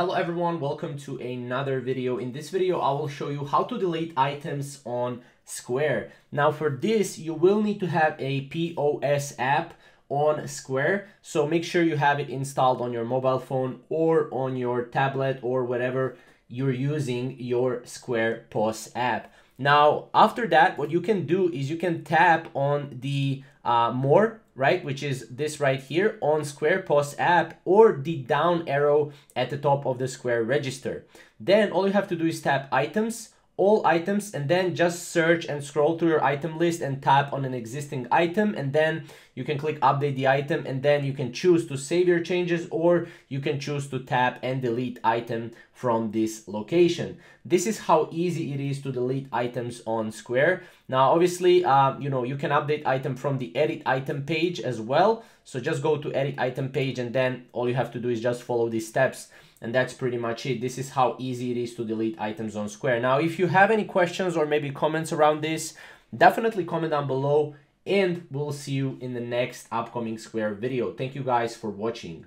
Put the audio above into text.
Hello everyone, welcome to another video. In this video, I will show you how to delete items on Square. Now for this, you will need to have a POS app on Square. So make sure you have it installed on your mobile phone or on your tablet or whatever you're using your Square POS app. Now, after that, what you can do is you can tap on the uh, more, right, which is this right here on Square POS app or the down arrow at the top of the Square register. Then all you have to do is tap items all items and then just search and scroll through your item list and tap on an existing item and then you can click update the item and then you can choose to save your changes or you can choose to tap and delete item from this location. This is how easy it is to delete items on Square. Now obviously um, you know you can update item from the edit item page as well. So just go to edit item page and then all you have to do is just follow these steps and that's pretty much it. This is how easy it is to delete items on Square. Now, if you have any questions or maybe comments around this, definitely comment down below and we'll see you in the next upcoming Square video. Thank you guys for watching.